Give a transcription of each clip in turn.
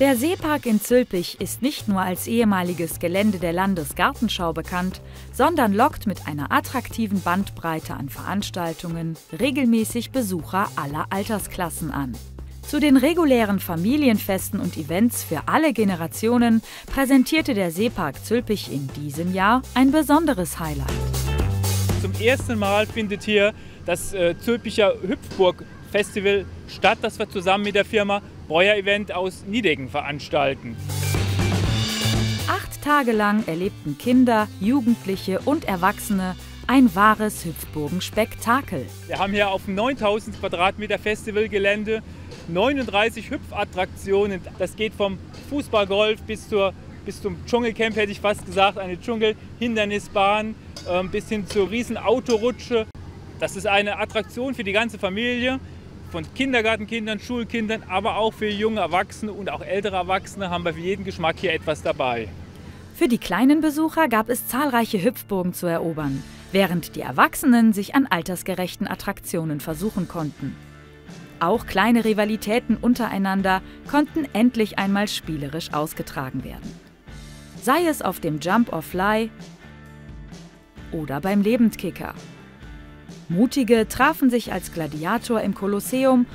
Der Seepark in Zülpich ist nicht nur als ehemaliges Gelände der Landesgartenschau bekannt, sondern lockt mit einer attraktiven Bandbreite an Veranstaltungen regelmäßig Besucher aller Altersklassen an. Zu den regulären Familienfesten und Events für alle Generationen präsentierte der Seepark Zülpich in diesem Jahr ein besonderes Highlight. Zum ersten Mal findet hier das äh, Zülpicher Hüpfburg Festival statt, das wir zusammen mit der Firma Breuer Event aus Niedecken veranstalten. Acht Tage lang erlebten Kinder, Jugendliche und Erwachsene ein wahres Hüpfburgen-Spektakel. Wir haben hier auf 9000 Quadratmeter Festivalgelände 39 Hüpfattraktionen. Das geht vom Fußballgolf bis, zur, bis zum Dschungelcamp, hätte ich fast gesagt, eine Dschungelhindernisbahn äh, bis hin zur Riesenautorutsche. Das ist eine Attraktion für die ganze Familie von Kindergartenkindern, Schulkindern, aber auch für junge Erwachsene und auch ältere Erwachsene haben wir für jeden Geschmack hier etwas dabei. Für die kleinen Besucher gab es zahlreiche Hüpfburgen zu erobern, während die Erwachsenen sich an altersgerechten Attraktionen versuchen konnten. Auch kleine Rivalitäten untereinander konnten endlich einmal spielerisch ausgetragen werden. Sei es auf dem Jump or Fly oder beim Lebendkicker. Mutige trafen sich als Gladiator im Kolosseum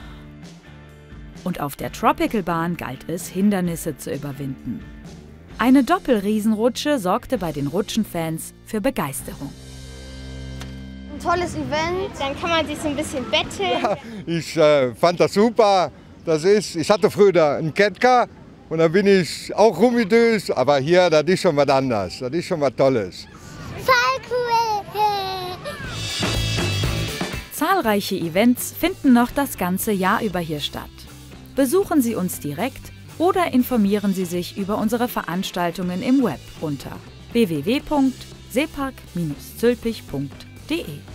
und auf der Tropical-Bahn galt es, Hindernisse zu überwinden. Eine Doppelriesenrutsche sorgte bei den Rutschenfans für Begeisterung. Ein tolles Event. Dann kann man sich so ein bisschen betteln. Ja, ich äh, fand das super. Das ist, ich hatte früher einen Ketka und da bin ich auch rumgedüst, aber hier, das ist schon was anderes. Das ist schon was Tolles. Zahlreiche Events finden noch das ganze Jahr über hier statt. Besuchen Sie uns direkt oder informieren Sie sich über unsere Veranstaltungen im Web unter www.seepark-zülpich.de.